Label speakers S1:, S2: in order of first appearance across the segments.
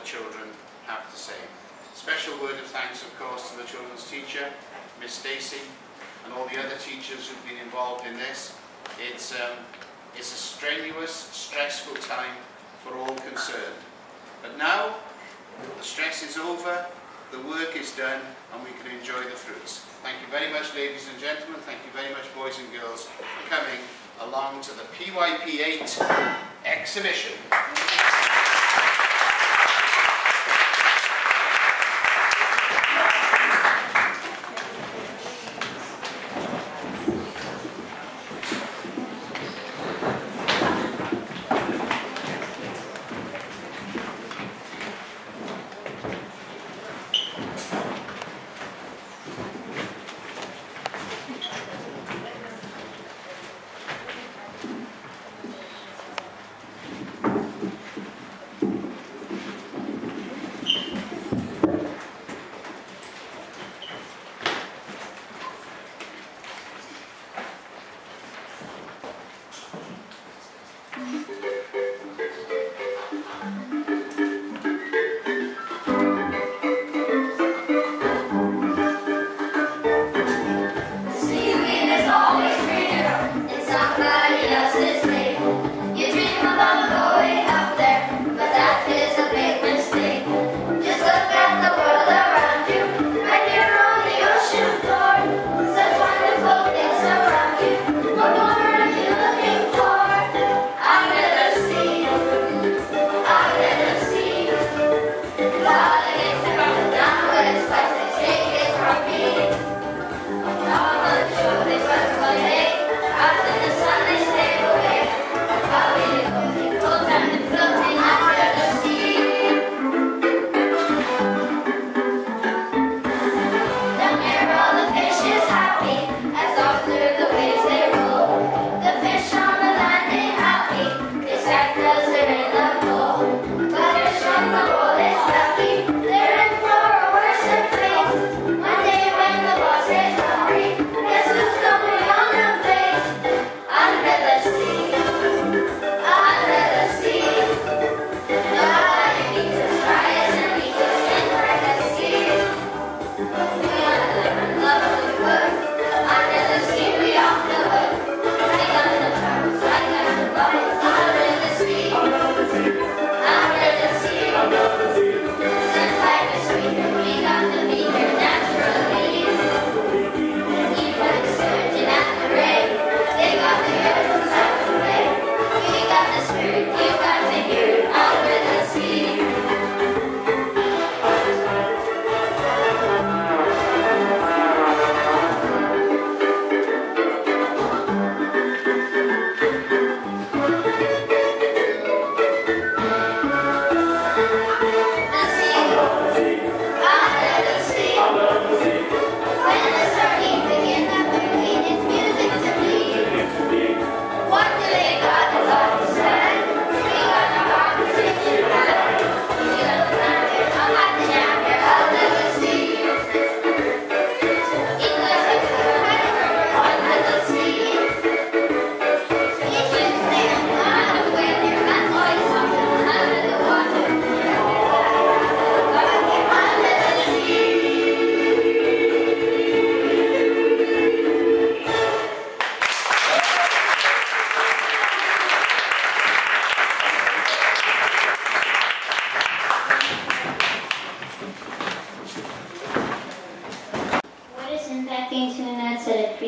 S1: the children have to say. Special word of thanks, of course, to the children's teacher, Miss Stacy, and all the other teachers who've been involved in this. It's, um, it's a strenuous, stressful time for all concerned. But now, the stress is over, the work is done, and we can enjoy the fruits. Thank you very much, ladies and gentlemen. Thank you very much, boys and girls, for coming along to the PYP 8 exhibition.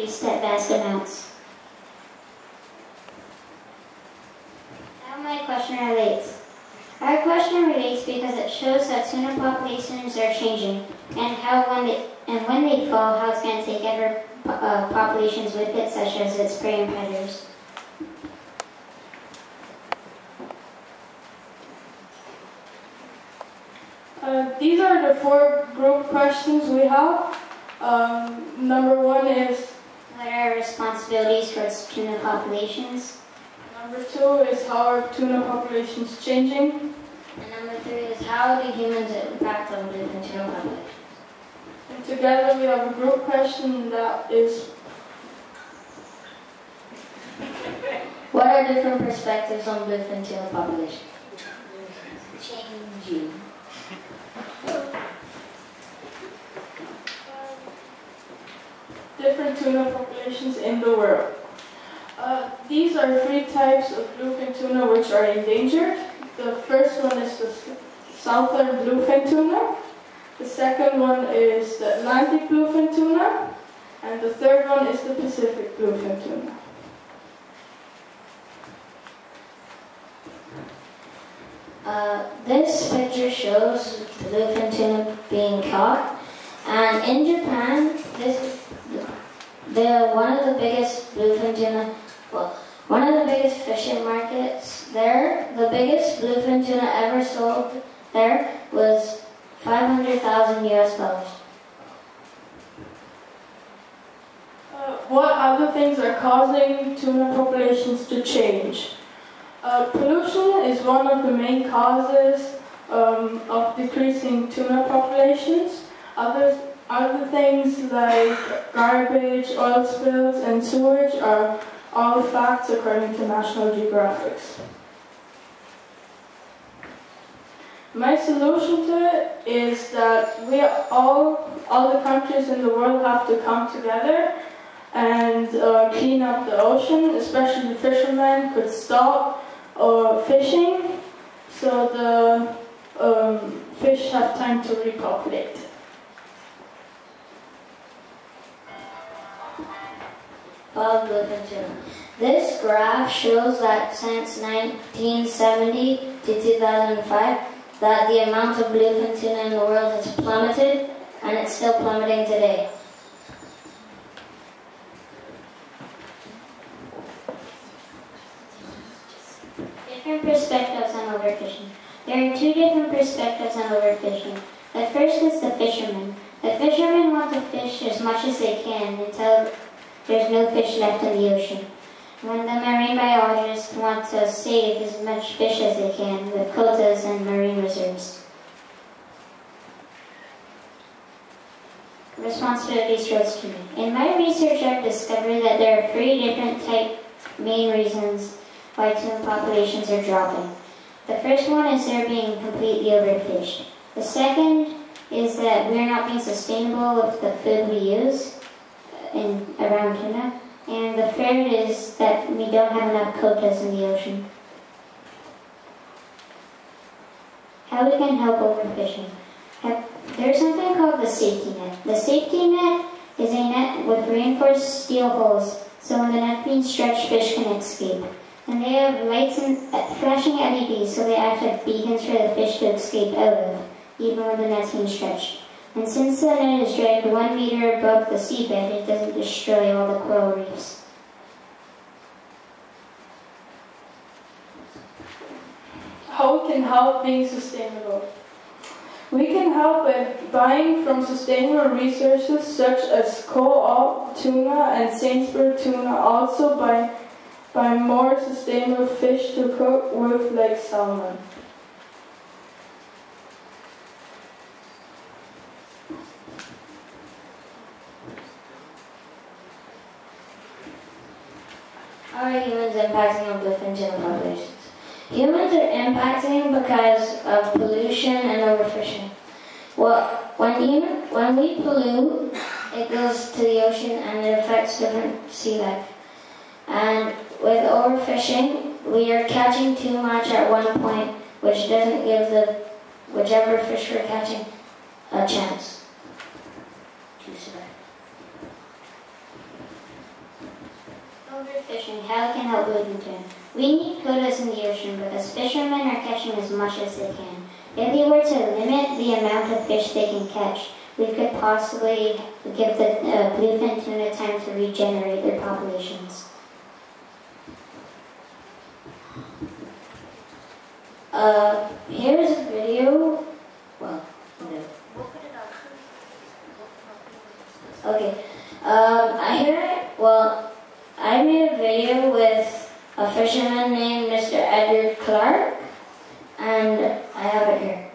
S2: increased that vast amounts. Now my question relates. Our question relates because it shows how tuna populations are changing and how when they, and when they fall, how it's going to take other uh, populations with it, such as its prey and predators.
S3: Uh, these are the four group questions we have. Um, number one is what are
S2: responsibilities for tuna populations?
S3: Number two is how are tuna populations changing?
S2: And number three is how do humans impact on the tuna population?
S3: And together we have a group question that is
S2: What are
S3: different perspectives on bluefin tuna population?
S2: Changing.
S3: Different tuna populations in the world. Uh, these are three types of bluefin tuna which are endangered. The first one is the southern bluefin tuna. The second one is the Atlantic bluefin tuna. And the third one is the Pacific bluefin tuna.
S2: Uh, this picture shows bluefin tuna being caught. And in Japan, this the one of the biggest bluefin tuna, well, one of the biggest fishing markets there. The biggest bluefin tuna ever sold there was 500,000 US dollars.
S3: Uh, what other things are causing tuna populations to change? Uh, pollution is one of the main causes um, of decreasing tuna populations. Others, other things like garbage, oil spills, and sewage are all facts according to National Geographic. My solution to it is that we all, all the countries in the world have to come together and uh, clean up the ocean, especially the fishermen could stop uh, fishing so the um, fish have time to repopulate.
S2: Bob Livingston. This graph shows that since 1970 to 2005, that the amount of bluefin tuna in the world has plummeted, and it's still plummeting today. Different perspectives on overfishing. There are two different perspectives on overfishing. The first is the fishermen. The fishermen want to fish as much as they can until there's no fish left in the ocean. When the marine biologists want to save as much fish as they can with quotas and marine reserves. Responsibility goes to me. In my research, I've discovered that there are three different type main reasons why tuna populations are dropping. The first one is they're being completely overfished. The second is that we're not being sustainable with the food we use in around tuna. And the third is that we don't have enough quotas in the ocean. How we can help overfishing. There's something called the safety net. The safety net is a net with reinforced steel holes, so when the net being stretched, fish can escape. And they have lights and uh, flashing LEDs, so they act like beacons for the fish to escape out of, even when the net's being stretched. And since the net is dragged one meter above the seabed, it doesn't destroy all the coral reefs.
S3: How can help being sustainable? We can help by buying from sustainable resources such as co-op tuna and Sainsbury tuna, also by, by more sustainable fish to cook with like salmon.
S2: How are humans impacting on bluefin tuna populations? Humans are impacting because of pollution and overfishing. Well, when, human, when we pollute, it goes to the ocean and it affects different sea life. And with overfishing, we are catching too much at one point, which doesn't give the whichever fish we're catching a chance to survive. Overfishing, how can help bluefin tuna. We need quotas in the ocean because fishermen are catching as much as they can. If we were to limit the amount of fish they can catch, we could possibly give the uh, bluefin tuna time to regenerate their populations. Uh, here's a video. Well, no. Okay. Um, I hear it. Well, I made a video with a fisherman named Mr. Edward Clark, and I have it here.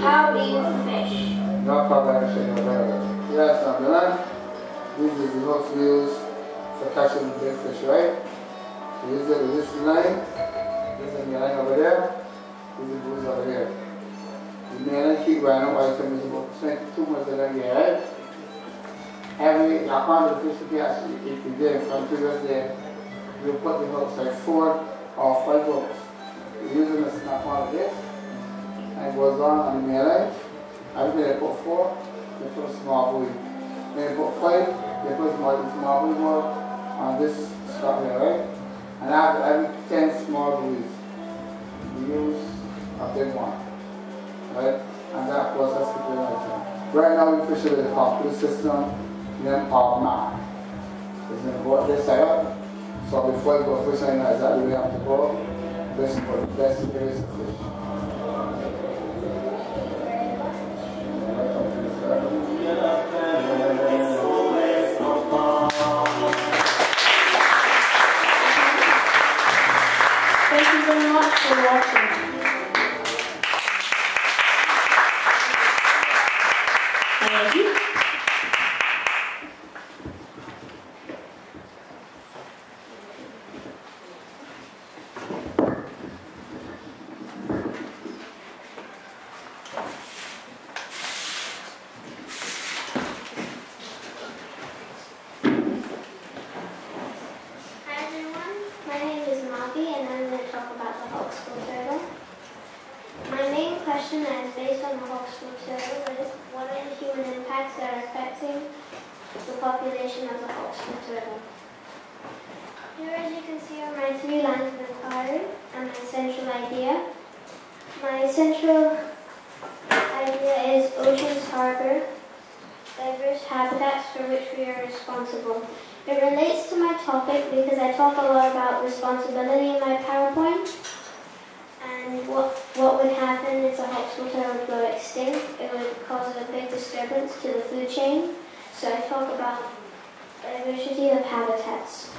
S4: How do you fish?
S5: No problem. Yes, done. This is the hooks we use for catching the big fish, right? We use it with line. This is the line over there. This is the booze over here. The main keep running item is about 22 months of the year, right? Every, found the fish be actually, if you did from previous day, you put the hooks like four or five hooks. You're using a snap on this, and it goes on on the. I've been put four, they put a small buoy. When five, they small, small buoy more on this stuff here, right? And after every ten small buoys, use a big one, right? And that process is doing right Right now we fish with a computer system, then our map. It's gonna go this side up. So before you go fishing, know exactly where you have to go. This is for the best place to fish.
S3: Much for watching. Thank you.
S4: Hi everyone, my name is Mavi and I'm going to talk about the hawksbill turtle. My main question is based on the hawksbill turtle is what are the human impacts that are affecting the population of the hawksbill turtle? Here as you can see are my three lines of inquiry and my central idea. My central idea is oceans harbor diverse habitats for which we are responsible. It relates to my topic because I talk a lot about responsibility in my PowerPoint. And what, what would happen if the turtle would go extinct? It would cause a big disturbance to the food chain. So I talk about diversity of habitats.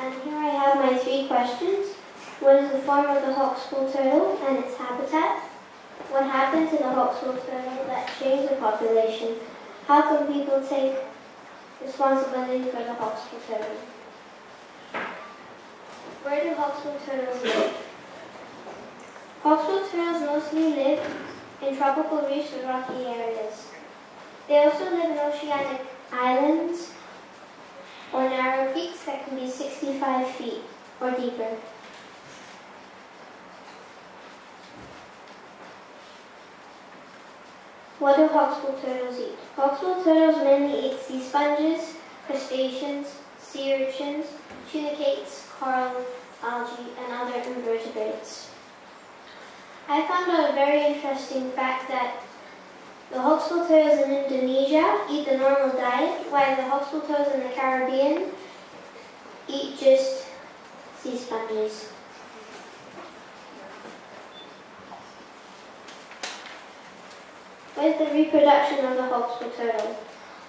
S4: And here I have my three questions. What is the form of the hawksbill turtle and its habitat? What happened to the hawksbill turtle that changed the population? How can people take responsibility for the hawksbill turtle? Where do hawksbill turtles live? Hawksbill turtles mostly live in tropical reefs and rocky areas. They also live in oceanic islands or narrow peaks that can be 65 feet or deeper. What do hawksbill turtles eat? Hawksbill turtles mainly eat sea sponges, crustaceans, sea urchins, tunicates, coral, algae, and other invertebrates. I found a very interesting fact that the hawksbill turtles in Indonesia eat the normal diet, while the hawksbill turtles in the Caribbean eat just sea sponges. With the reproduction of the hawksbill turtle.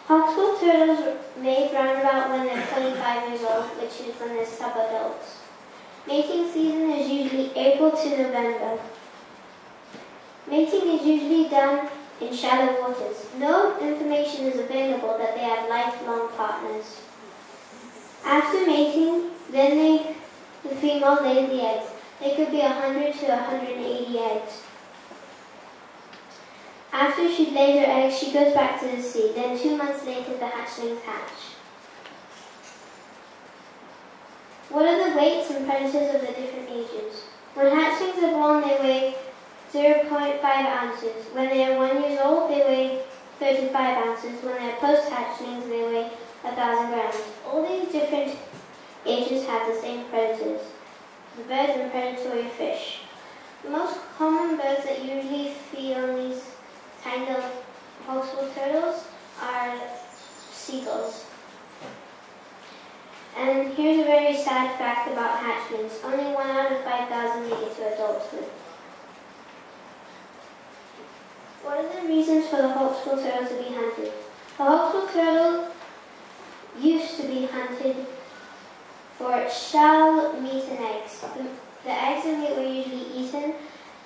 S4: Hawksbill turtles mate round about when they're 25 years old, which is when they're subadults. Mating season is usually April to November. Mating is usually done in shallow waters. No information is available that they have lifelong partners. After mating, then they, the female lays the eggs. They could be 100 to 180 eggs. After she lays her eggs, she goes back to the sea. Then two months later, the hatchlings hatch. What are the weights and predators of the different ages? When hatchlings are born, they weigh 0.5 ounces. When they are one years old, they weigh 35 ounces. When they are post-hatchlings, they weigh 1,000 grams. All these different ages have the same predators, the birds and predatory fish. The most common birds that usually feed on these kind of hawksbill turtles are seagulls. And here's a very sad fact about hatchlings. Only one out of 5,000 make it to adulthood. What are the reasons for the hawksbill turtle to be hunted? The hawksbill turtle used to be hunted for its shell, meat, and eggs. The, the eggs and meat were usually eaten,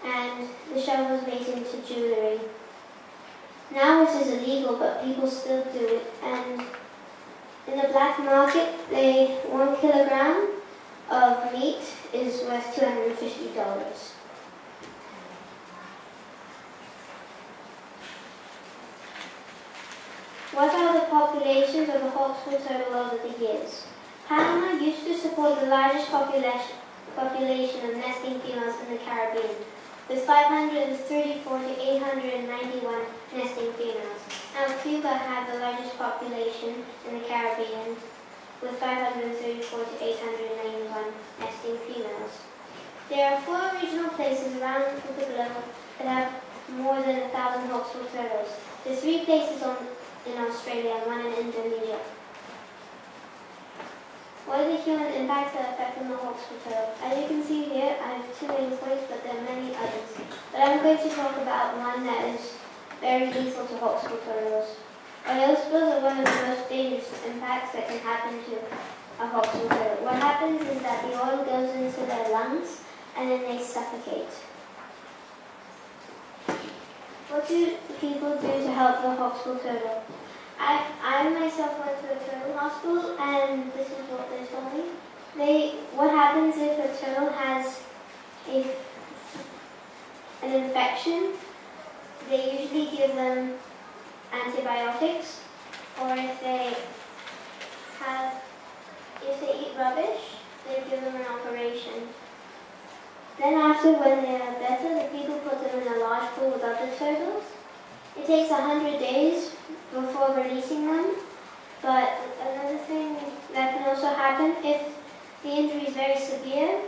S4: and the shell was made into jewelry. Now it is illegal, but people still do it. And in the black market, they one kilogram of meat is worth two hundred and fifty dollars. What are the populations of the hawksbill turtle over the years? Panama used to support the largest population, population of nesting females in the Caribbean, with 534 to 891 nesting females. Now Cuba had the largest population in the Caribbean, with 534 to 891 nesting females. There are four regional places around the globe that have more than a thousand hawksbill turtles. There's three places on in Australia and one in Indonesia. What are the human impacts that affect the turtle? As you can see here, I have two main points, but there are many others. But I'm going to talk about one that is very lethal to turtles. Oil spills are one of the most dangerous impacts that can happen to a turtle. What happens is that the oil goes into their lungs and then they suffocate. What do people do to help the turtle? I, I myself went to a turtle hospital and this is what they told me. They, what happens if a turtle has a, an infection? They usually give them antibiotics or if they have, if they eat rubbish, they give them an operation. Then after, when they are better, the people put them in a large pool with other turtles. It takes 100 days before releasing them, but another thing that can also happen, if the injury is very severe,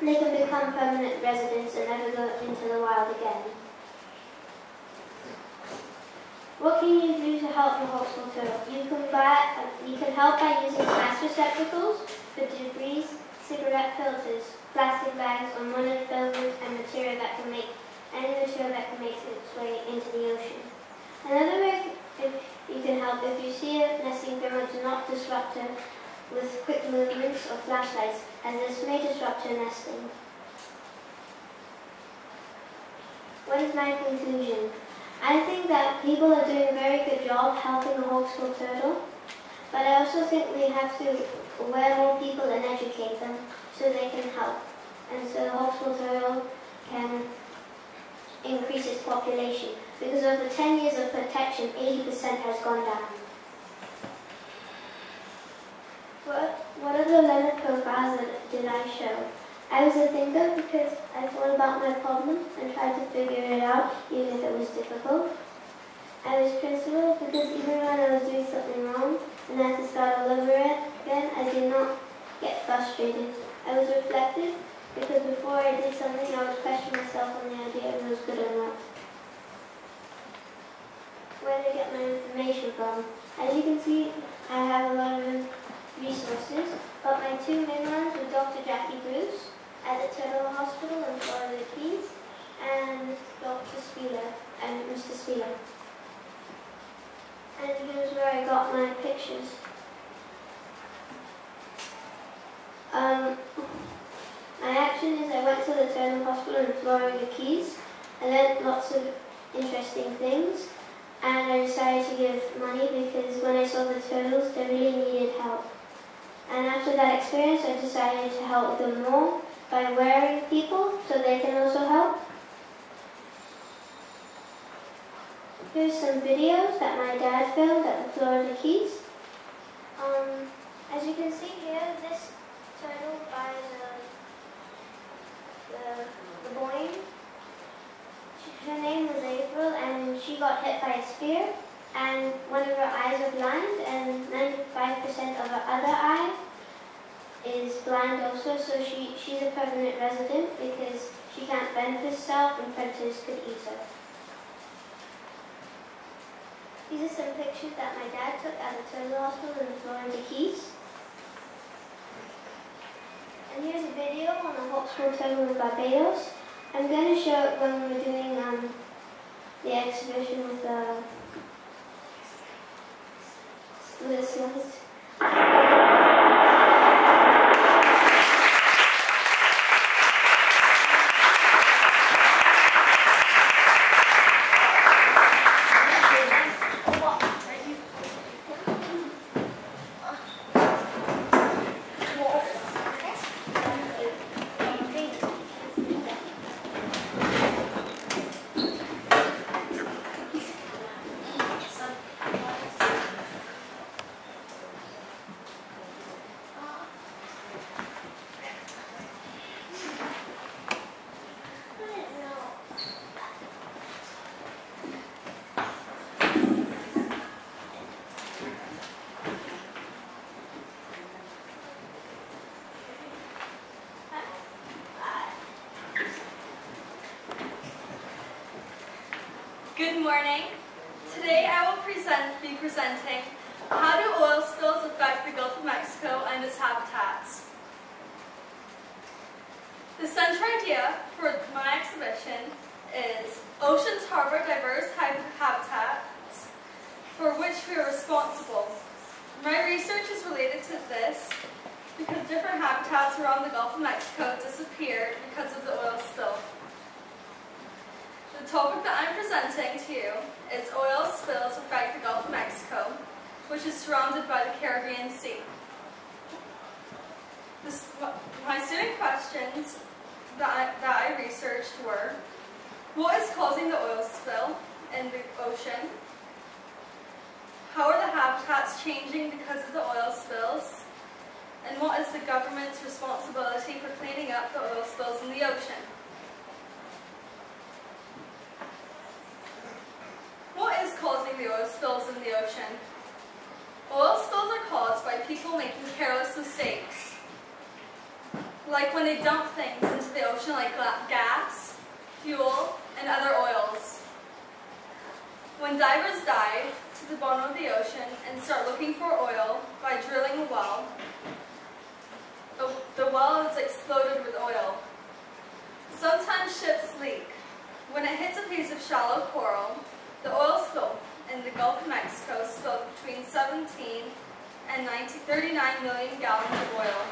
S4: they can become permanent residents and never go into the wild again. What can you do to help the hawksbill turtle? You can buy, you can help by using glass receptacles for debris, cigarette filters, plastic bags, or monofilament and material that can make any material that can make its way into the ocean. Another way you can help if you see a nesting female, do not disrupt her with quick movements or flashlights, as this may disrupt her nesting. What is my conclusion? I think that people are doing a very good job helping the hawksbill turtle, but I also think we have to aware more people and educate them so they can help. And so the hawksbill turtle can increase its population. Because over 10 years of protection, 80% has gone down. What, what other learner profiles that did I show? I was a thinker because I thought about my problem and tried to figure it out, even if it was difficult. I was principled because even when I was doing something wrong and I had to start all over again, I did not get frustrated. I was reflective because before I did something, I would question myself on the idea if it was good or not. Where I get my information from? As you can see, I have a lot of resources, but my two main ones were Dr. Jackie Bruce at the Turtle Hospital in Florida Keys and Dr. Spieler and Mr. Spieler. And here's where I got my pictures. Um, my action is I went to the Turtle Hospital in Florida Keys. I learned lots of interesting things and I decided to give money because when I saw the turtles, they really needed help. And after that experience, I decided to help them more by wearing people so they can also help. Here's some videos that my dad filmed at the Florida Keys. Um, as you can see here, this turtle by the, the, the she- her name was April and she got hit by a spear and one of her eyes are blind and 95% of her other eye is blind also, so she, she's a permanent resident because she can't fend for herself and predators could eat her. These are some pictures that my dad took at the Turtle Hospital in Florida Keys. And here's a video on the Hawksbill Turtle in Barbados. I'm going to show it when we're doing um, the exhibition with the, with the slides.
S6: Good morning. Today I will present, be presenting how do oil spills affect the Gulf of Mexico and its habitats. The central idea for my exhibition is oceans harbor diverse habitats for which we are responsible. My research is related to this because different habitats around the Gulf of Mexico disappeared because of the oil spill. The topic that I'm presenting you is oil spills affect the Gulf of Mexico, which is surrounded by the Caribbean Sea. This, my student questions that I, that I researched were, what is causing the oil spill in the ocean? How are the habitats changing because of the oil spills? And what is the government's responsibility for cleaning up the oil spills in the ocean? What is causing the oil spills in the ocean? Oil spills are caused by people making careless mistakes. Like when they dump things into the ocean like gas, fuel, and other oils. When divers dive to the bottom of the ocean and start looking for oil by drilling a well, the, the well is exploded with oil. Sometimes ships leak. When it hits a piece of shallow coral, the oil 17 and 39 million gallons of oil.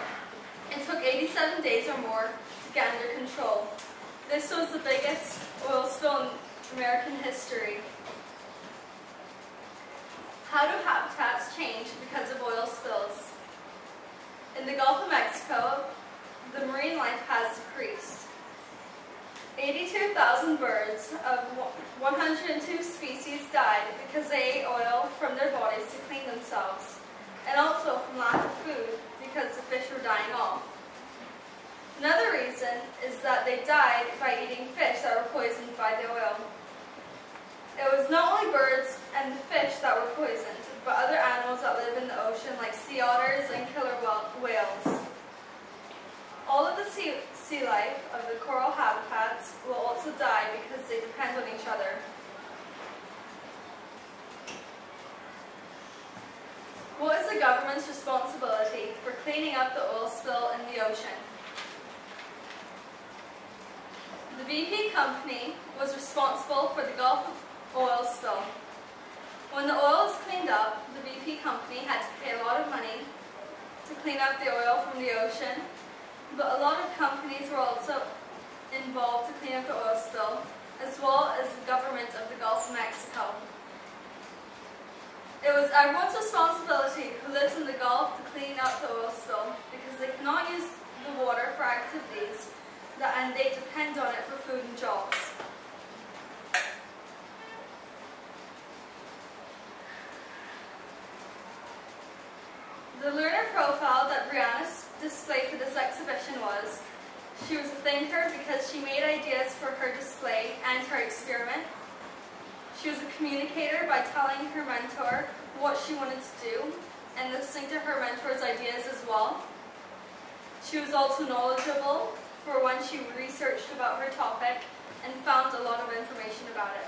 S6: It took 87 days or more to get under control. This was the biggest oil spill in American history. How do habitats change because of oil spills? In the Gulf of Mexico, the marine life has decreased. 82,000 birds of 102 species died because they ate oil from their bodies to clean themselves, and also from lack of food because the fish were dying off. Another reason is that they died by eating fish that were poisoned by the oil. It was not only birds and fish that were poisoned, but other animals that live in the ocean like sea otters and killer whales. All of the sea, sea life of the coral habitats will also die because they depend on each other. What is the government's responsibility for cleaning up the oil spill in the ocean? The BP company was responsible for the Gulf oil spill. When the oil was cleaned up, the BP company had to pay a lot of money to clean up the oil from the ocean, but a lot of companies were also involved to clean up the oil spill, as well as the government of the Gulf of Mexico. It was everyone's responsibility who lives in the Gulf to clean up the oil spill because they cannot use the water for activities and they depend on it for food and jobs. The learner profile that Brianna displayed for this exhibition was she was a thinker because she made ideas for her display and her experiment. She was a communicator by telling her mentor what she wanted to do and listening to her mentor's ideas as well. She was also knowledgeable for when she researched about her topic and found a lot of information about it.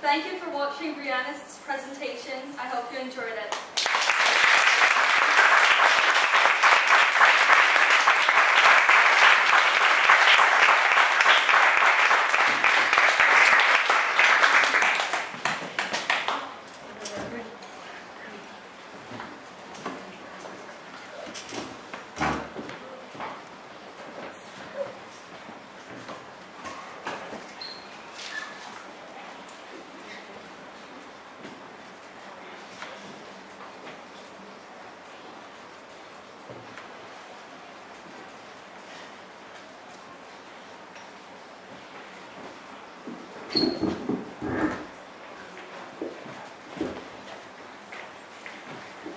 S6: Thank you for watching Brianna's presentation. I hope you enjoyed it.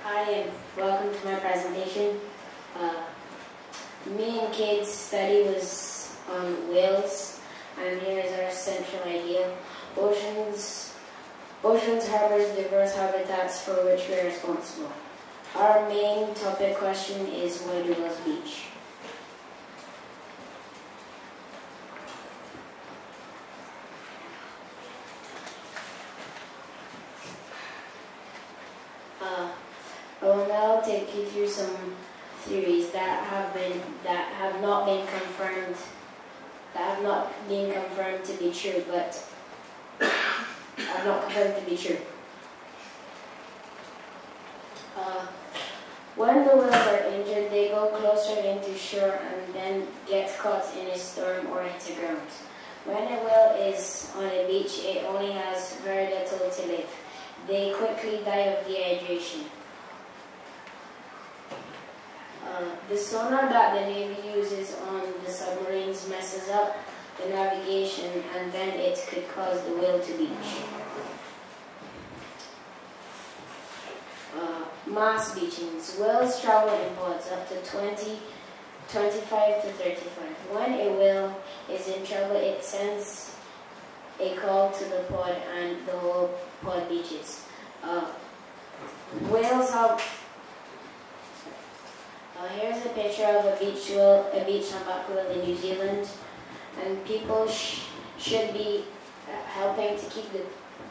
S7: Hi and welcome to my presentation. Uh, me and Kate's study was on whales, and here's our central idea. Oceans, oceans harbors diverse habitats for which we are responsible. Our question is why do whales beach? Uh, I will now take you through some theories that have been that have not been confirmed that have not been confirmed to be true, but have not confirmed to be true. Uh, when the whales are injured, they go closer into shore and then get caught in a storm or the ground. When a whale is on a beach, it only has very little to live. They quickly die of dehydration. Uh, the sonar that the Navy uses on the submarines messes up the navigation and then it could cause the whale to beach. Uh, mass beachings. Whales travel in pods up to 20, 25 to 35. When a whale is in trouble, it sends a call to the pod and the whole pod beaches. Uh, whales have uh, here's a picture of a beach whale, a beach humpback whale in New Zealand, and people sh- should be uh, helping to keep the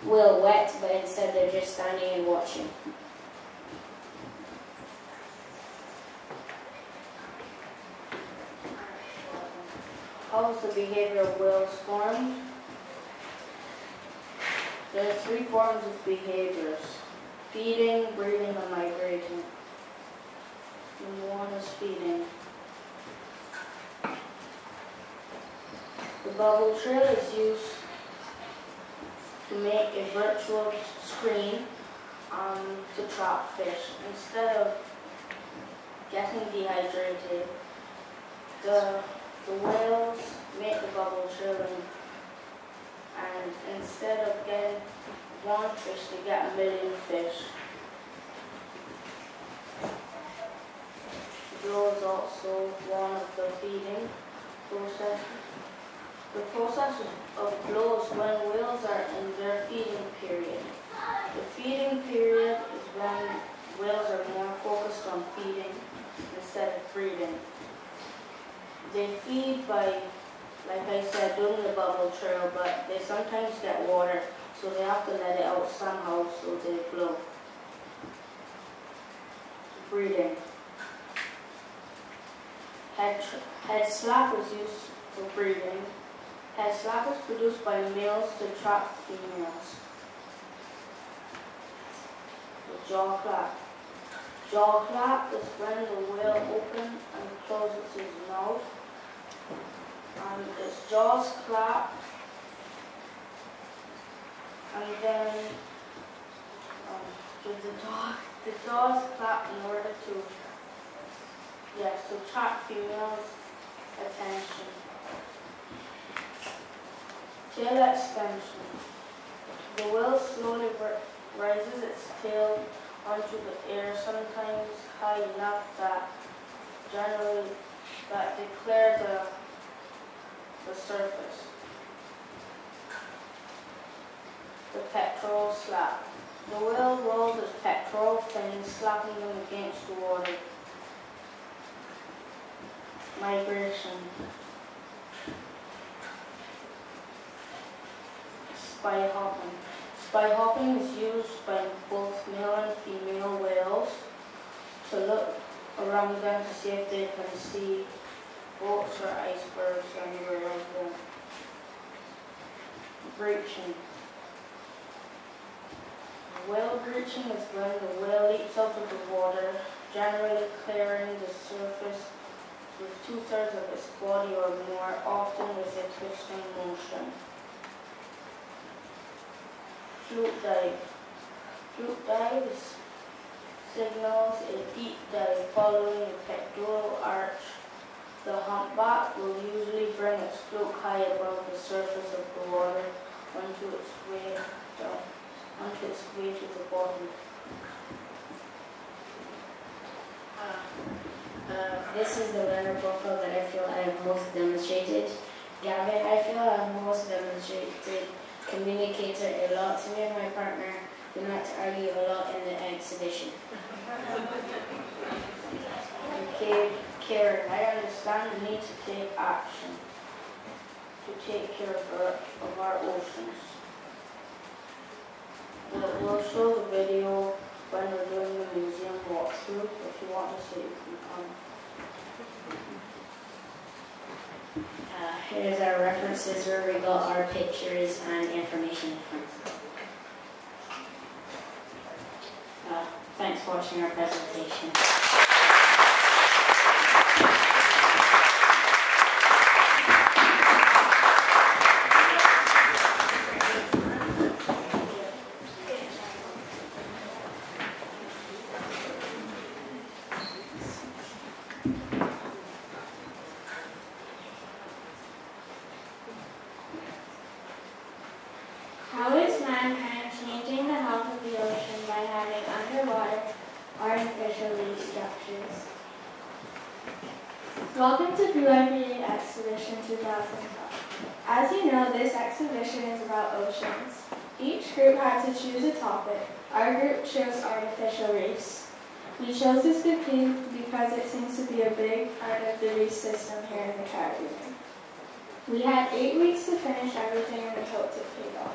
S7: whale wet, but instead they're just standing and watching. How is the behavior of whales formed?
S8: There are three forms of behaviors feeding, breeding, and migrating. And one is feeding. The bubble trail is used to make a virtual screen um, to trap fish. Instead of getting dehydrated, the, the whales make the bubble trail and instead of getting one fish, they get a million fish. Blow is also one of the feeding processes. The process of blow is when whales are in their feeding period. The feeding period is when whales are more focused on feeding instead of breeding. They feed by, like I said, doing the bubble trail, but they sometimes get water, so they have to let it out somehow so they flow. Breeding. Head, head slap is used for breathing. Head slap is produced by males to trap females. The jaw clap. Jaw clap is when the whale opens and closes his mouth. And its jaws clap. And then um, the, jaw, the jaws clap in order to, yes, to trap females' attention. Tail extension. The whale slowly ri- raises its tail onto the air, sometimes high enough that generally that declare the, the surface. The pectoral slap. The whale rolls its pectoral fins, slapping them against the water. Migration. Spy hopping. Spy hopping is used by both male and female whales to look around them to see if they can see boats or icebergs anywhere around them. Breaching. Whale breaching is when the whale leaps out of the water, generally clearing the surface with two-thirds of its body or more, often with a twisting motion. Fluke dive. Fluke dive is signals a deep dive following the pectoral arch. The humpback will usually bring its fluke high above the surface of the water onto its way down, onto its way to the bottom.
S7: Uh, this is the learner profile that I feel I have most demonstrated. Gavin, I feel I have most demonstrated communicator a lot to me and my partner. We not argue a lot in the exhibition.
S8: Okay, Karen, I understand the need to take action to take care of our, of our oceans. We'll, we'll show the video when we're doing the museum walkthrough. If you want to see it, you can come.
S7: Uh, here's our references where we got our pictures and information from. Uh, thanks for watching our presentation.
S9: How is mankind changing the health of the ocean by having underwater artificial reef structures? Welcome to Blue IBA Exhibition 2012. As you know, this exhibition is about oceans. Each group had to choose a topic. Our group chose artificial reefs. We chose this beca- because it seems to be a big part of the reef system here in the Caribbean. We had eight weeks to finish everything and we hoped it paid off.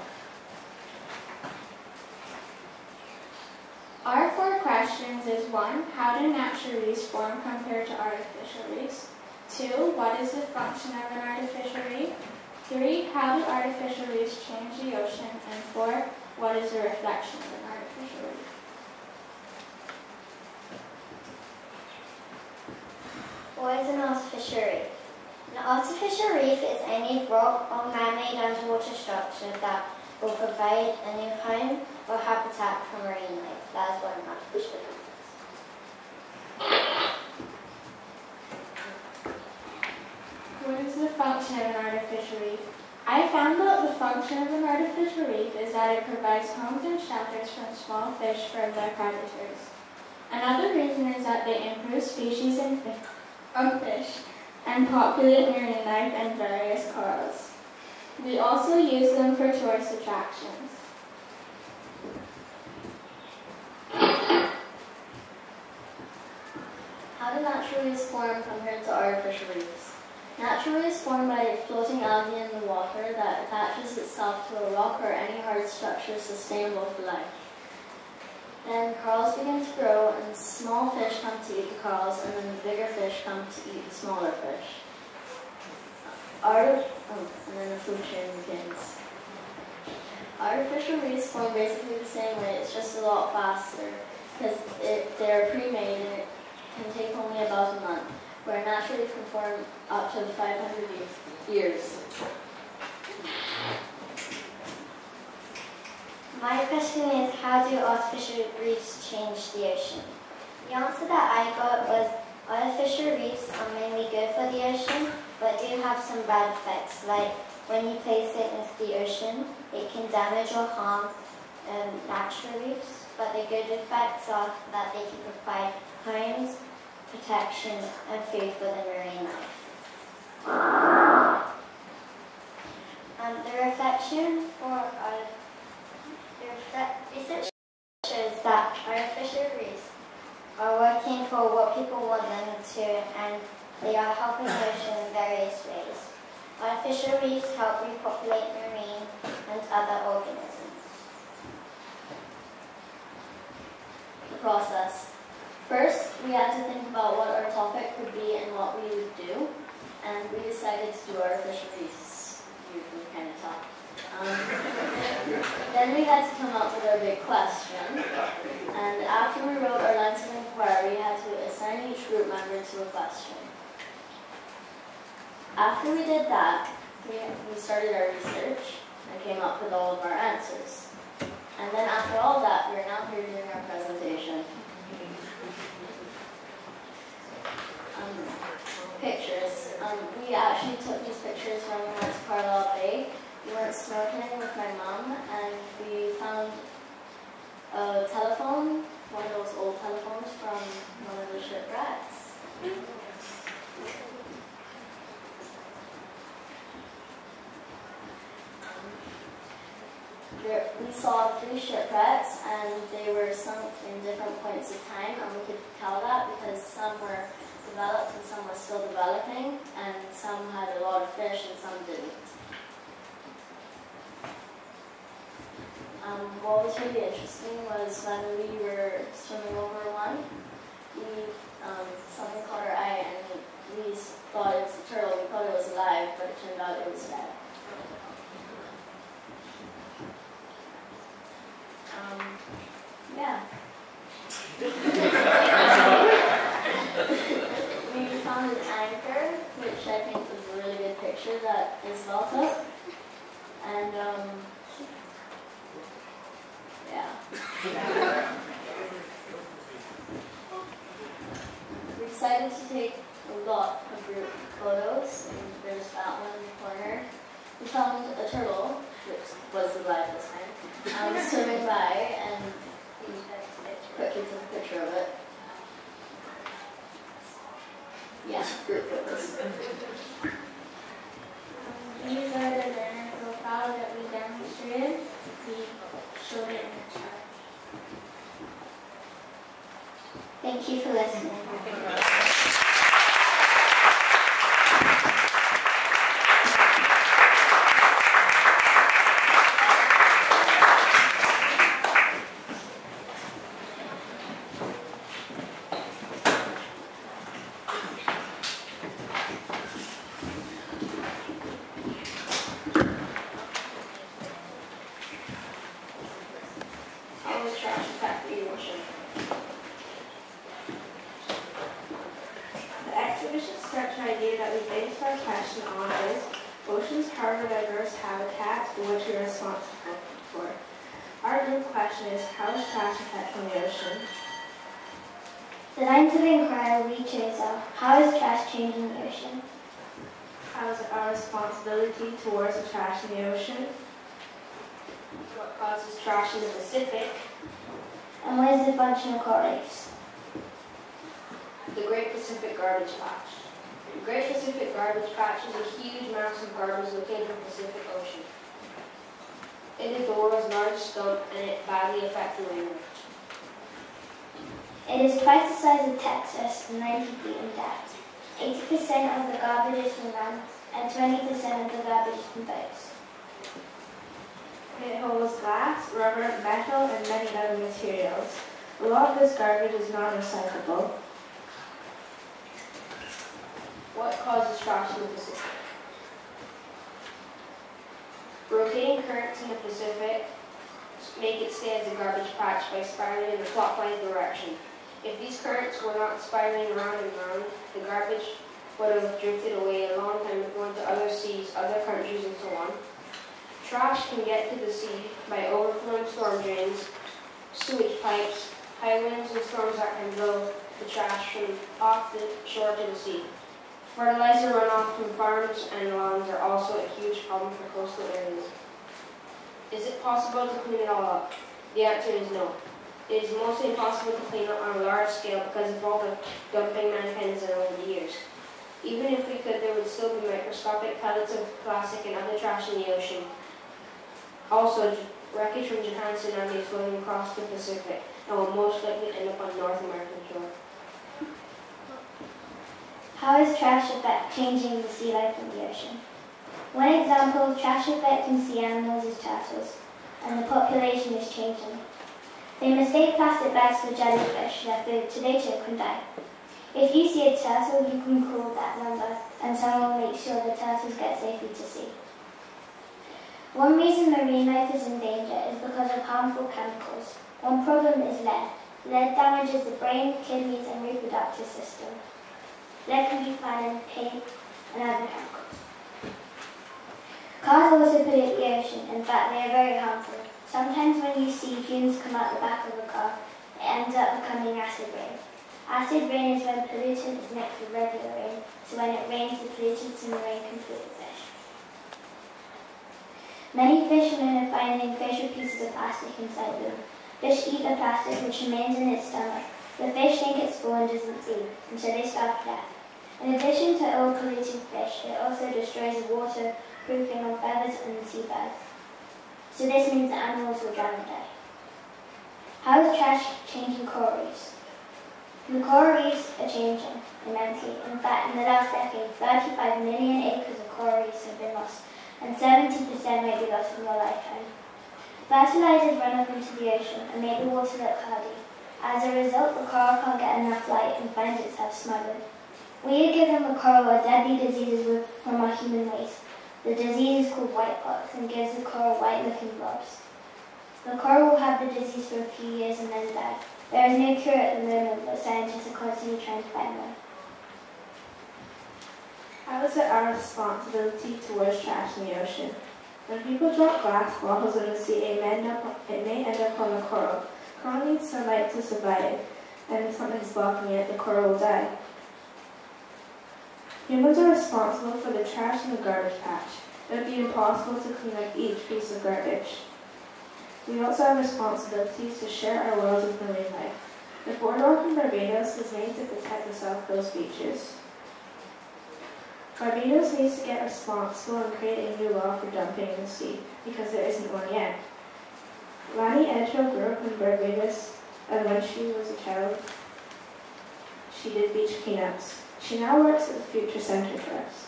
S9: Our four questions is one, how do natural reefs form compared to artificial reefs? Two, what is the function of an artificial reef? Three, how do artificial reefs change the ocean? And four, what is a reflection of an artificial reef?
S2: What is an artificial reef? An artificial reef is any rock or man-made underwater structure that will provide a new home or habitat for marine life. That is what an artificial reef is.
S9: What is the function of an artificial reef? I found out the function of an artificial reef is that it provides homes and shelters from small fish from their predators. Another reason is that they improve species in fi- of fish and populate marine life and various corals. We also use them for tourist attractions.
S2: How do natural reefs form compared to artificial reefs?
S10: Natural is formed by floating algae in the water that attaches itself to a rock or any hard structure sustainable for life. Then corals begin to grow and small fish come to eat the corals and then the bigger fish come to eat the smaller fish. Art- oh, and then the food chain begins. Artificial reefs form basically the same way, it's just a lot faster because they're pre-made and it can take only about a month, where naturally can form up to 500 years.
S2: My question is, how do artificial reefs change the ocean? The answer that I got was artificial reefs are mainly good for the ocean, but do have some bad effects, like when you place it into the ocean, it can damage or harm um, natural reefs, but the good effects are that they can provide homes, protection, and food for the marine life. Um, the reflection for the research shows that artificial reefs are working for what people want them to, and they are helping the ocean in various ways. Artificial reefs help repopulate marine and other organisms.
S10: The process. We had to think about what our topic would be and what we would do, and we decided to do artificial reefs. You can kind of talk. Um, then we had to come up with our big question, and after we wrote our lines of inquiry, we had to assign each group member to a question. After we did that, we, we started our research and came up with all of our answers. And then after all that, we are now here doing our presentation. Um, pictures. Um, we actually took these pictures when we went to Bay. We went snorkeling with my mom and we found a telephone, one of those old telephones from one of the shipwrecks. We saw three shipwrecks and they were sunk in different points of time and we could tell that because some were developed and some were still developing and some had a lot of fish and some didn't. Um, what was really interesting was when we were swimming over one, we um, something caught our eye and we thought it was a turtle. We thought it was alive, but it turned out it was dead. Um, yeah. we found an anchor, which I think was a really good picture that Isabel took. And, um, yeah. we decided to take a lot of group photos, and there's that one in the corner. We found a turtle, which was alive this time um, swimming by and quickly took a picture of it.
S11: These are the that we demonstrated.
S2: Thank you for listening.
S11: How will trash affect the ocean? The exhibition structure idea that we based our question on is oceans harbor diverse habitats for which we are responsible for. Our group question is how is trash affecting the ocean?
S2: The lines of inquiry we chose are, how is trash changing the ocean?
S11: How is it our responsibility towards the trash in the ocean? What causes trash in the Pacific?
S2: And what is the function of coral reefs?
S12: The Great Pacific Garbage Patch. The Great Pacific Garbage Patch is a huge mass of garbage located in the Pacific Ocean. It is the world's largest dump and it badly affects the marine life.
S2: It is twice the size of Texas and 90 feet in depth.
S13: 80% of the garbage is from land and 20% of the garbage is from boats.
S11: It holds glass, rubber, metal, and many other materials. A lot of this garbage is non-recyclable.
S12: What causes trash in the Pacific? Rotating currents in the Pacific make it stay as a garbage patch by spiraling in a clockwise direction. If these currents were not spiraling around and around, the garbage would have drifted away a long time ago into other seas, other countries, and so on. Trash can get to the sea by overflowing storm drains, sewage pipes, high winds and storms that can blow the trash from off the shore to the sea. Fertilizer runoff from farms and lawns are also a huge problem for coastal areas. Is it possible to clean it all up? The answer is no. It is mostly impossible to clean up on a large scale because of all the dumping mankind has done over the years. Even if we could, there would still be microscopic pellets of plastic and other trash in the ocean. Also, wreckage from Japan tsunami is floating across the Pacific and will most likely end up on North American shore.
S13: How is trash effect changing the sea life in the ocean? One example of trash affecting sea animals is turtles, and the population is changing. They mistake plastic bags for jellyfish, their food, so they can die. If you see a turtle, you can call that number, and someone will make sure the turtles get safely to sea. One reason marine life is in danger is because of harmful chemicals. One problem is lead. Lead damages the brain, kidneys, and reproductive system. Lead can be found in paint and other chemicals. Cars also pollute the ocean. In fact, they are very harmful. Sometimes when you see fumes come out the back of a car, it ends up becoming acid rain. Acid rain is when pollutant is mixed with regular rain, so when it rains, the pollutants in the rain can pollute the fish. Many fishermen are finding fish with pieces of plastic inside them. Fish eat the plastic which remains in its stomach. The fish think it's full and doesn't eat, and so they starve to death. In addition to ill polluting fish, it also destroys the water proofing on feathers and seabirds. So this means the animals will drown and die. How is trash changing coral reefs? The coral reefs are changing immensely. In fact, in the last decade, 35 million acres of coral reefs have been lost, and 70% may be lost in your lifetime. Fertilizers run off into the ocean and make the water look cloudy. As a result, the coral can't get enough light and finds itself smothered. We are given the coral deadly diseases from our human waste. The disease is called whitepox and gives the coral white-looking blobs. The coral will have the disease for a few years and then die. There is no cure at the moment, but scientists are constantly trying to find one.
S11: How is it our responsibility towards trash in the ocean? When people drop glass bottles in the sea, it may end up, it may end up on the coral. Coral needs sunlight to survive, and if something's blocking it, the coral will die. Humans are responsible for the trash in the garbage patch. It would be impossible to clean up each piece of garbage. We also have responsibilities to share our world with marine life. The boardwalk in Barbados was made to protect the South Coast beaches. Barbados needs to get responsible and create a new law for dumping in the sea, because there isn't one yet. Lani Edgehill grew up in Barbados, and when she was a child, she did beach cleanups. She now works at the Future Centre Trust.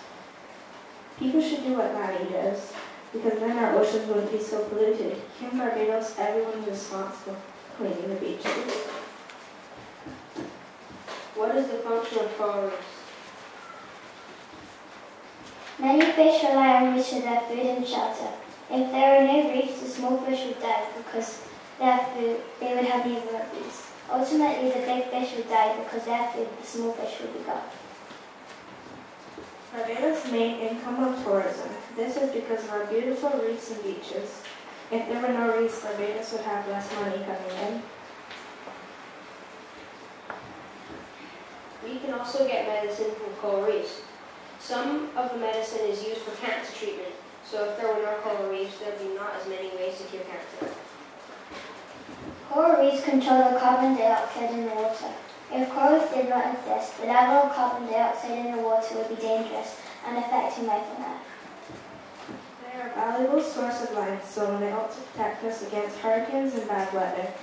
S11: People should do what Lani does, because then our oceans wouldn't be so polluted. Here in Barbados, everyone is responsible for cleaning the beaches.
S12: What is the function of coral reefs?
S13: Many fish rely on reefs for their food and shelter. If there are no reefs, the small fish would die because their food, they would have neither of these. Ultimately, the big fish would die because their food, the small fish, would be gone.
S11: Barbados' main income on tourism. This is because of our beautiful reefs and beaches. If there were no reefs, Barbados would have less money coming in.
S12: We can also get medicine from coral reefs. Some of the medicine is used for cancer treatment, so if there were no coral reefs, there would be not as many ways to cure cancer.
S13: Coral reefs control the carbon dioxide in the water. If corals did not exist, the level of carbon dioxide in the water would be dangerous and affecting life on Earth.
S11: They are a valuable source of limestone. They help to protect us against hurricanes and bad weather.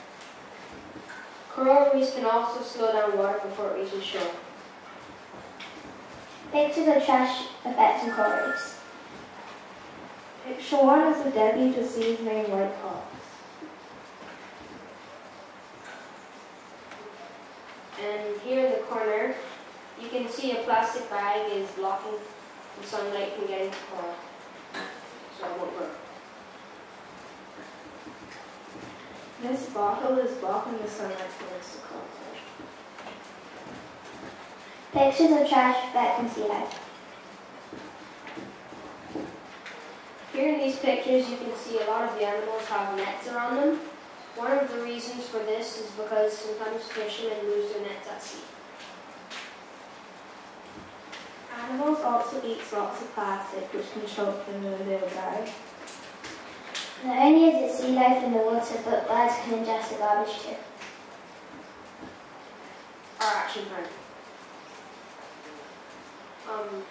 S12: Coral reefs can also slow down water before it reaches shore.
S13: Pictures of trash affecting coral reefs.
S14: Picture one is a deadly disease named white pox.
S12: And here in the corner, you can see a plastic bag is blocking the sunlight from getting to coral. So it won't work.
S14: This bottle is blocking the sunlight from its coral.
S13: Pictures of trash affecting sea life.
S12: Here in these pictures, you can see a lot of the animals have nets around them. One of the reasons for this is because sometimes fishermen lose their nets at sea.
S14: Animals also eat lots of plastic, which can choke them and they'll die.
S13: Not only is it sea life in the water, but birds can ingest the garbage too.
S12: Our action plan. Um,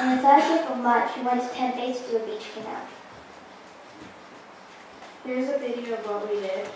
S13: On the 30th of March, we went to 10 days to do a beach cleanup.
S14: Here's a video of what we did.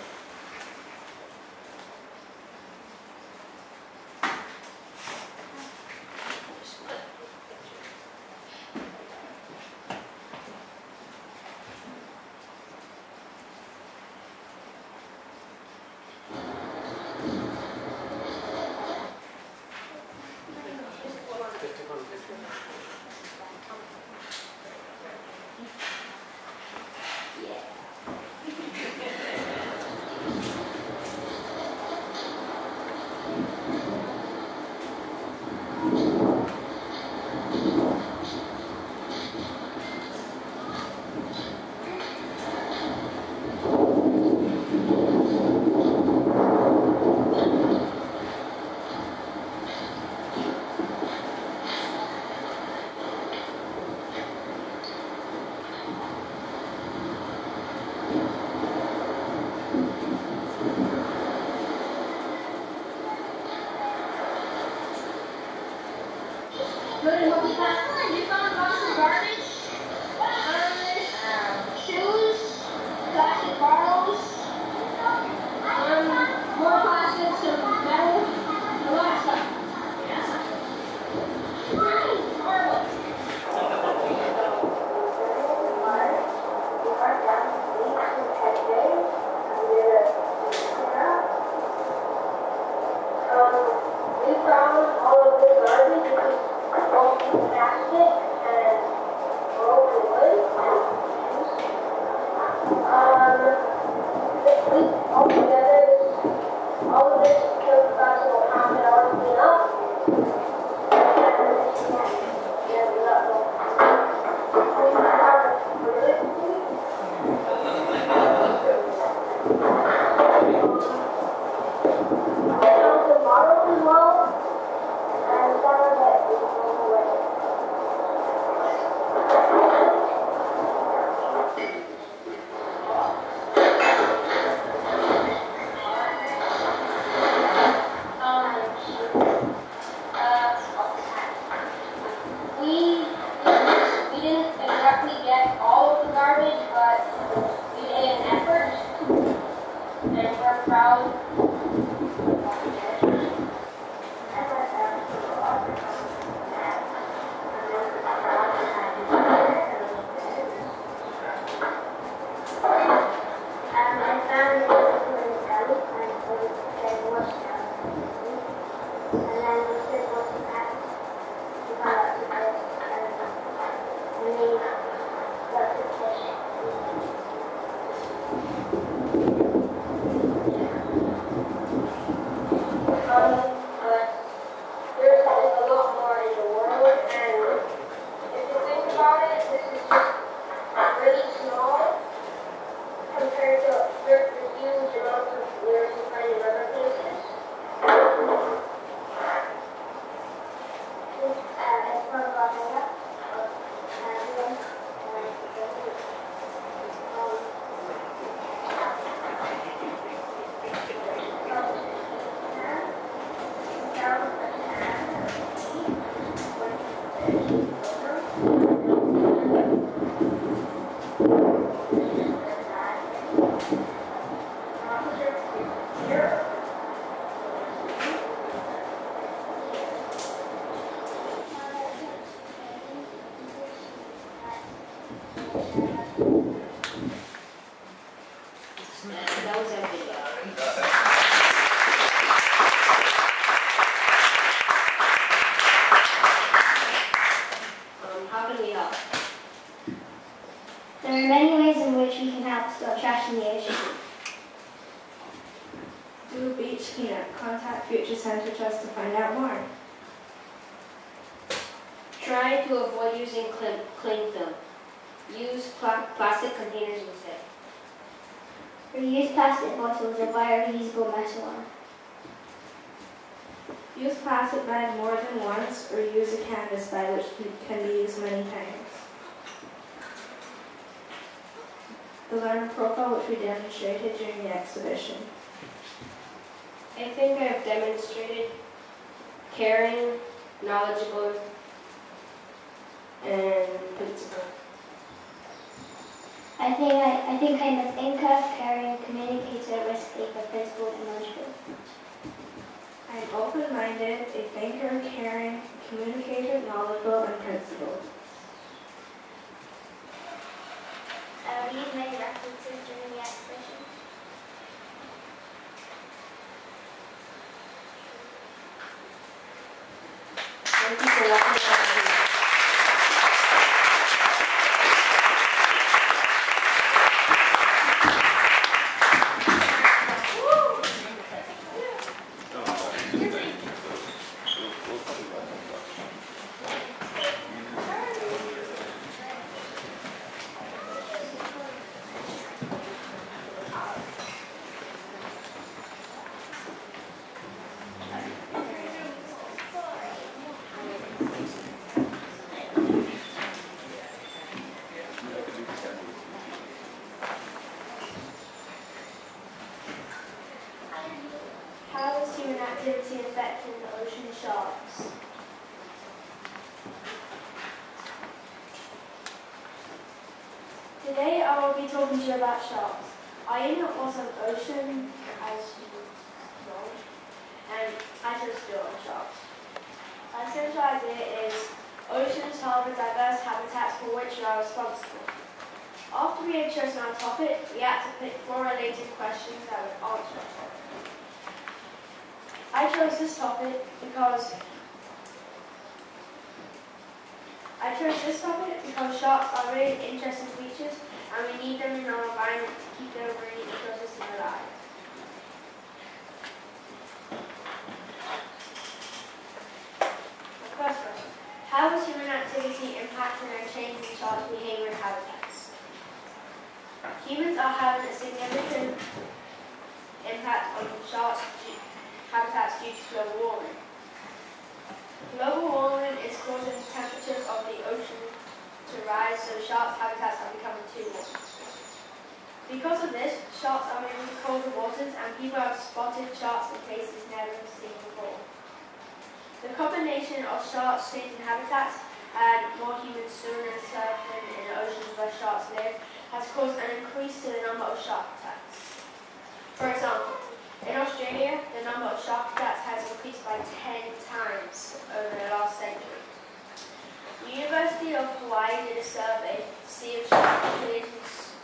S13: And
S15: we're proud Fish.
S16: many ways in which we can help stop trash in the ocean.
S11: Do a beach cleanup. Contact Future Centre Trust to find out more.
S14: Try to avoid using cling, cling film. Use pla- plastic containers instead.
S16: Reuse plastic bottles or buy a reusable metal one.
S11: Use plastic bag more than once or use a canvas bag which can- can be used many times. The learner profile which we demonstrated during the exhibition.
S14: I think I've demonstrated caring, knowledgeable, and principled.
S16: I think I, I think I'm a thinker, caring, communicator, risk taker, principled, and knowledgeable.
S11: I am open-minded, a thinker, caring, communicator, knowledgeable, and principled.
S16: I read many references during the exhibition.
S14: Thank you for watching.
S16: How is human activity affecting the ocean sharks? Today I will be talking to you about sharks. Iron was an ocean, as you know, and I just do on sharks. Our central idea is oceans harbor diverse habitats for which we are responsible. After we had chosen our topic, we had to pick four related questions that would answer our topic. I chose this topic because I chose this topic because sharks are really interesting creatures and we need them in our environment to keep their marine ecosystem alive. First question. How is human activity impacting and changing sharks' behavior and habitats? Humans are having a significant impact on sharks' habitats due to global warming. Global warming is causing the temperatures of the ocean to rise, so sharks' habitats are becoming too warm. Because of this, sharks are moving to colder waters and people have spotted sharks in places never seen before. The combination of sharks changing habitats and more humans swimming and surfing in the oceans where sharks live has caused an increase to the number of shark attacks. For example, in Australia, the number of shark attacks has increased by 10 times over the last century. The University of Hawaii did a survey to see if shark populations,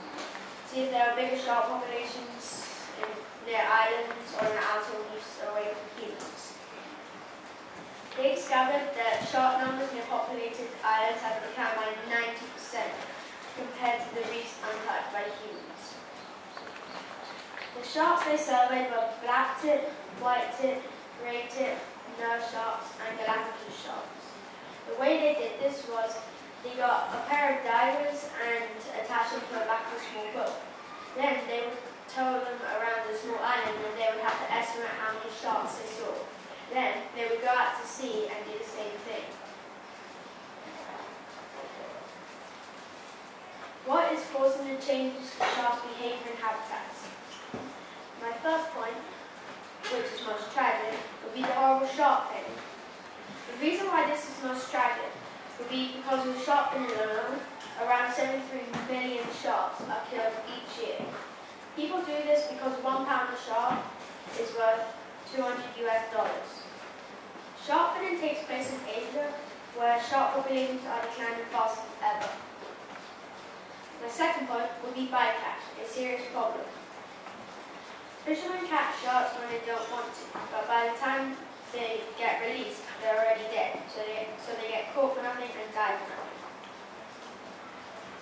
S16: see if there are bigger shark populations in near islands or in the outer reefs away from humans. They discovered that shark numbers near populated islands have declined by 90% compared to the reefs untouched by humans. The sharks they surveyed were black tip, white tip, grey tip, nurse sharks, and Galapagos sharks. The way they did this was they got a pair of divers and attached them to the back of a small boat. Then they would tow them around the small island and they would have to estimate how many sharks they saw. Then they would go out to sea and do the same thing. What is causing the changes to sharks' behavior and habitats? My first point, which is most tragic, would be the horrible shark fin. The reason why this is most tragic would be because of the shark fin alone, around 73 million sharks are killed each year. People do this because one pound of shark is worth 200 US dollars. Shark finning takes place in Asia, where shark populations are declining faster than ever. My second point would be bycatch, a serious problem. Fishermen catch sharks when they don't want to, but by the time they get released, they're already dead, so they, so they get caught for nothing and die for nothing.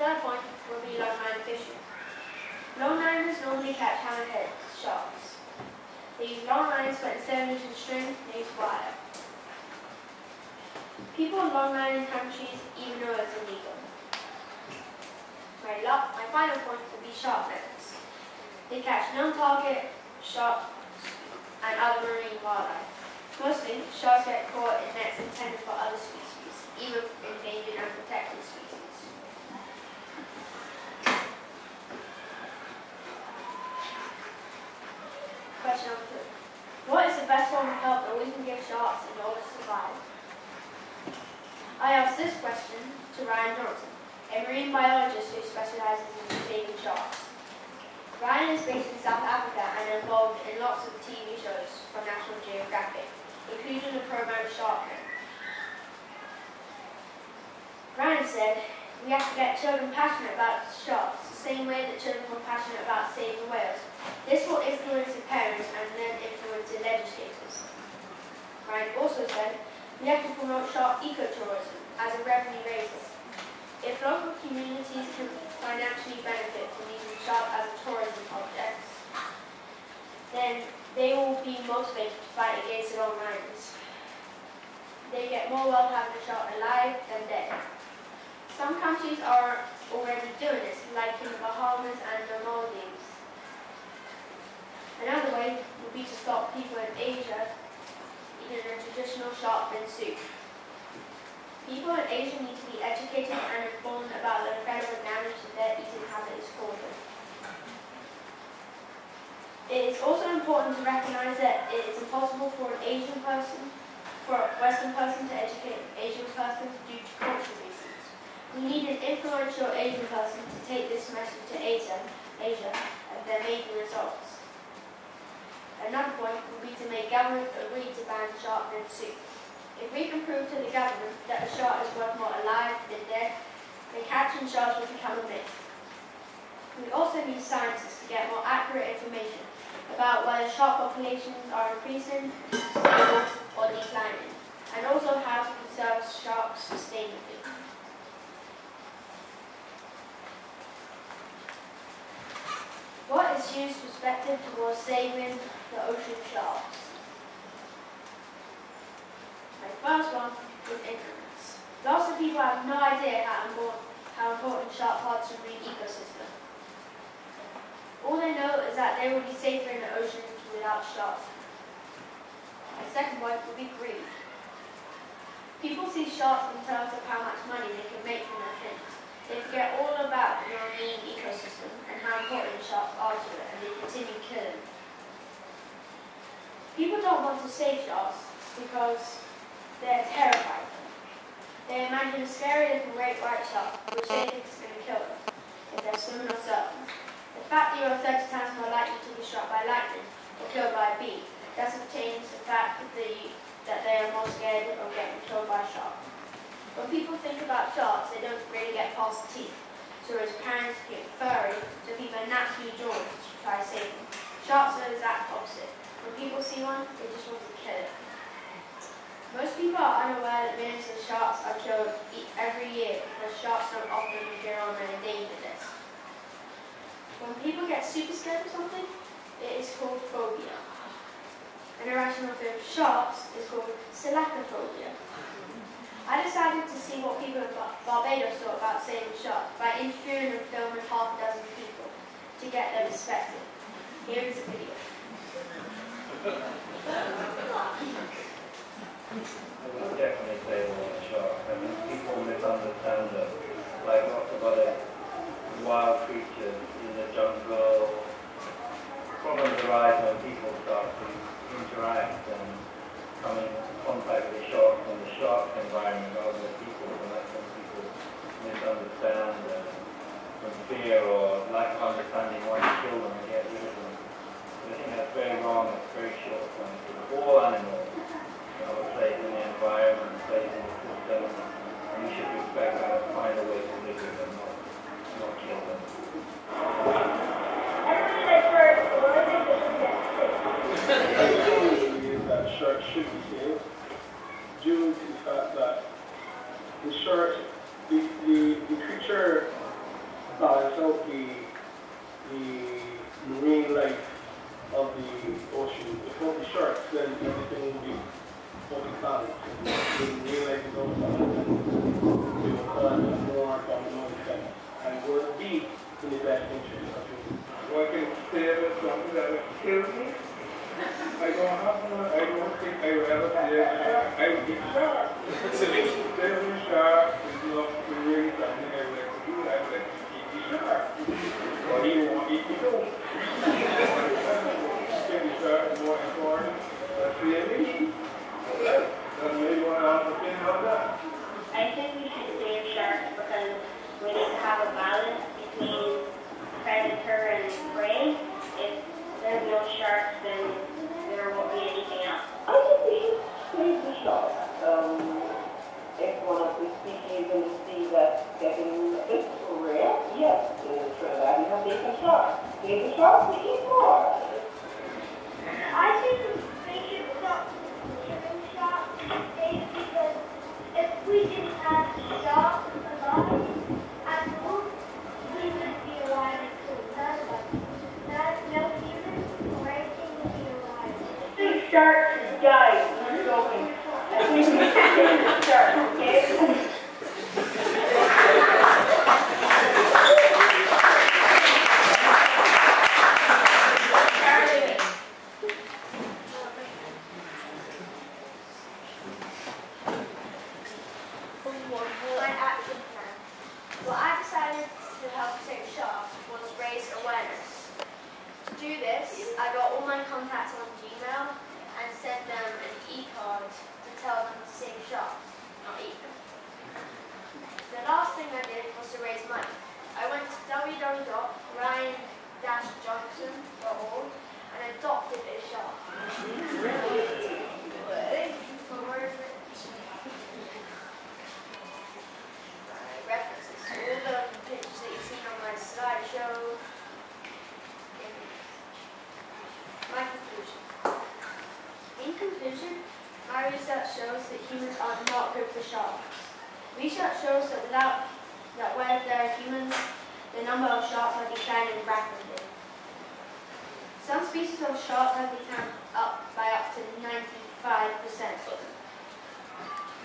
S16: Third point will be longline fishing. Longliners normally catch hammerhead sharks. They use long lines, but instead of using string, they use wire. People in longline countries even know it's illegal. My, my final point will be shark nets. They catch non-target sharks and other marine wildlife. Mostly, sharks get caught in nets intended for other species, even endangered and protected species. Question number two. What is the best form of help that we can give sharks in order to survive? I asked this question to Ryan Johnson, a marine biologist who specializes in saving sharks. Ryan is based in South Africa and involved in lots of TV shows from National Geographic, including the program Shark Net. Ryan said, we have to get children passionate about sharks, the same way that children were passionate about saving whales. This will influence the parents and then influence the legislators. Ryan also said, we have to promote shark ecotourism as a revenue raiser. If local communities can financially benefit from using shark as a tourism object, then they will be motivated to fight against the longliners. They get more well having a shark alive than dead. Some countries are already doing this, like in the Bahamas and the Maldives. Another way would be to stop people in Asia eating a traditional shark fin soup. People in Asia need to be educated and informed about the incredible damage that their eating habit is causing. It is also important to recognize that it is impossible for an Asian person, for a Western person to educate an Asian person due to cultural reasons. We need an influential Asian person to take this message to Asia, Asia, and there may be results. Another point would be to make government agree to ban shark fin soup. If we can prove to the government that a shark is worth more alive than dead, then catching sharks will become a myth. We also need scientists to get more accurate information about whether shark populations are increasing, stable, or declining, and also how to conserve sharks sustainably. What is Hugh's perspective towards saving the ocean sharks? My first one is ignorance. Lots of people have no idea how important, how important shark are to marine ecosystem. All they know is that they will be safer in the ocean without sharks. My second point would be greed. People see sharks in terms of how much money they can make from their fins. They forget all about the marine ecosystem and how important sharks are to it, and they continue killing. People don't want to save sharks because they're terrified. They imagine a scary little great white shark, which they think is going to kill them if they're swimming or surfing. That you are 30 times more likely to be struck by lightning or killed by a bee doesn't change the fact that, that they are more scared of getting killed by a shark. When people think about sharks, they don't really get past the teeth, so as parents get furry, so people are naturally drawn to try to them. Sharks are the exact opposite. When people see one, they just want to kill it. Most people are unaware that millions of sharks are killed every year because sharks don't often appear on an endangered list. When people get super scared of something, it is called phobia. An irrational fear of sharks is called selachophobia. I decided to see what people in Barbados thought about saving sharks by interviewing and filming half a dozen people to get their perspective. Here is a video.
S17: Definitely say word shark. I mean, people misunderstand it. Like lots of other wild creatures the jungle, problems arise when people start to interact and come in contact with the shark and the shark environment rather people. And that's when people misunderstand and from fear or lack of understanding why to kill them and get rid of them. I think that's very wrong, it's very short-sighted. All animals I would say in the environment, place in the system, and we should respect that and find a way to live with them, not, not kill them
S14: shark should
S18: be saved due to the that the shark, the, the, the creature balances itself, the, the marine life of the
S14: ocean. Without the sharks, then everything will be.
S19: The marine life will more. And will be in the
S16: I can stay there as long as kill me. I don't have
S19: one. I
S16: don't think I will ever stay I be really something I would like to do. I would like to he won't eat.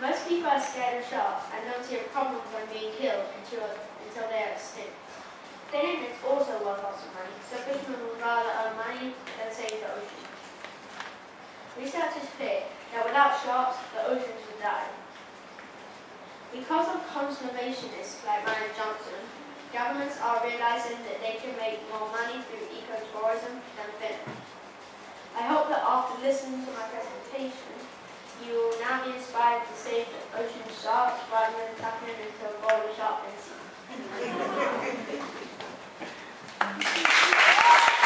S16: Most people are scared of sharks and don't see a problem with them being killed until, until they are extinct. Then it's also worth lots of money, so fishermen would rather earn money than save the ocean. Researchers fear that without sharks, the oceans would die. Because of conservationists like Ryan Johnson, governments are realizing that they can make more money through ecotourism than fishing. I hope that after listening to my presentation, you will now be inspired to save the ocean sharks rather than tapping into a bowl of shark